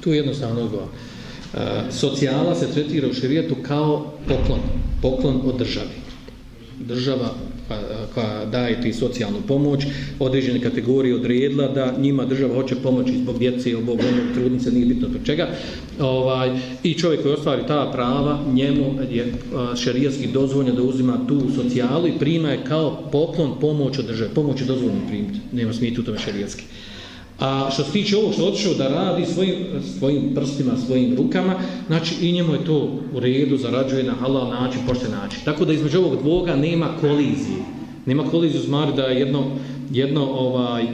Tu je jednostavno odgovor. E, socijala se tretira u širijetu kao poklon, poklon od državi. Država koja daje ti socijalnu pomoć, određene kategorije odredila da njima država hoće pomoći zbog djece, zbog onog trudnice, nije bitno zbog čega. Ovaj, I čovjek koji ostvari ta prava, njemu je e, šerijatski dozvoljeno da uzima tu socijalu i prima je kao poklon pomoć od države. Pomoć je dozvoljeno primiti, nema smijeti u tome šerijatski. A što se tiče ovo što odšao da radi svojim, svojim prstima, svojim rukama, znači i njemu je to u redu, zarađuje na halal način, pošten način. Tako da između ovog dvoga nema kolizije. Nema kolizije uzmari da jedno, jedno, ovaj,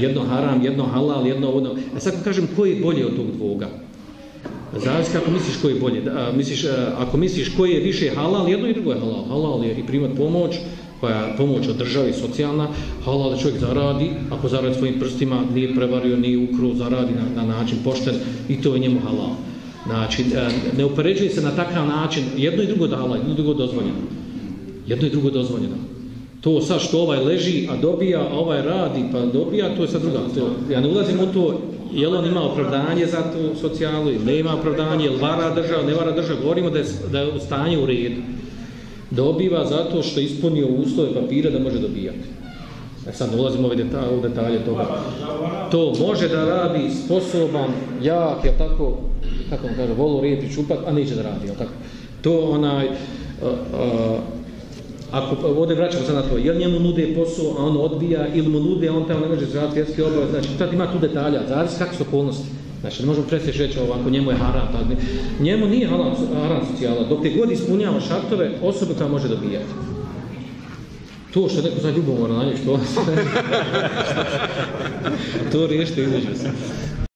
jedno haram, jedno halal, jedno ono. A sad kažem koji je bolje od tog dvoga. Zavisi kako misliš koji je bolje. A, misliš, a, ako misliš koji je više halal, jedno i drugo je halal. Halal je i primat pomoć, koja pomoć od države socijalna, halal da čovjek zaradi, ako zaradi svojim prstima, nije prevario, nije ukro, zaradi na, na način pošten i to je njemu halal. Znači, e, ne upoređuje se na takav način, jedno i drugo da halal, jedno i drugo dozvoljeno. Jedno i drugo dozvoljeno. To sad što ovaj leži, a dobija, a ovaj radi, pa dobija, to je sad druga. To, ja ne ulazim u to, je li on ima opravdanje za tu socijalu, ili ne ima opravdanje, ili vara država, ne vara država, govorimo da je, da je stanje u redu dobiva zato što je ispunio uslove papira da može dobijati. E sad ne ulazimo ove detalje, u detalje toga. To može da radi sposoban, jak, je tako, kako vam kaže, volu rijepi čupak, a neće da radi, jel tako? To onaj, a, a, ako ovdje vraćamo sad na to, jel njemu nude posao, a on odbija, ili mu nude, a on tamo ne može zraditi vjerske obave, znači, tad ima tu detalja, zavis kako su okolnosti. Znači, ne možemo presjeći reći ovako, njemu je haram, pa ne. njemu nije haram, haram socijala. Dok te god ispunjava šartove, osoba koja može dobijati. To što neko za ljubomora na njih, to, to riješite između se.